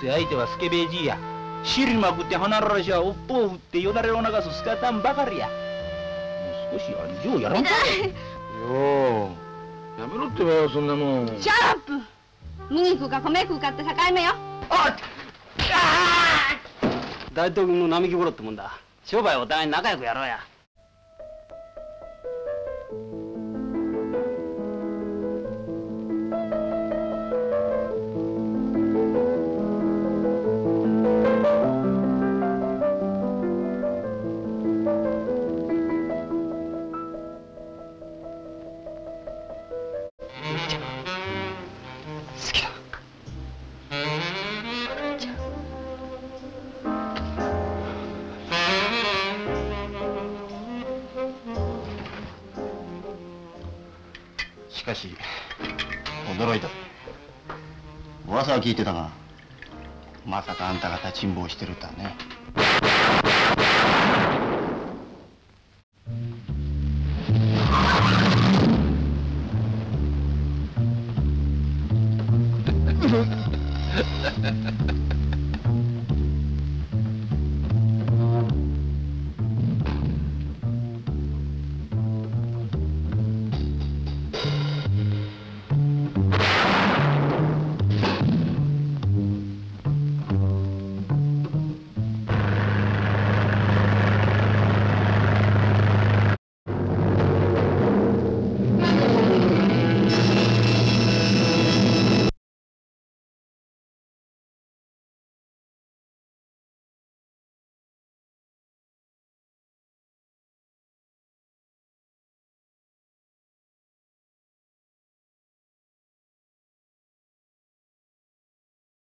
せ相手はスケベじいや。尻まくって離られしゃおっぽを振ってよだれを流すスカタンばかりや。もう少し味をやらんか。ようやめろってばよそんなもん。シャープ。麦食うか米食うかって境目よ。あ大東軍の並木頃ってもんだ。商売お互いに仲良くやろうやしかし驚いた。噂は聞いてたがまさかあんたが立ちんぼをしてるとはね。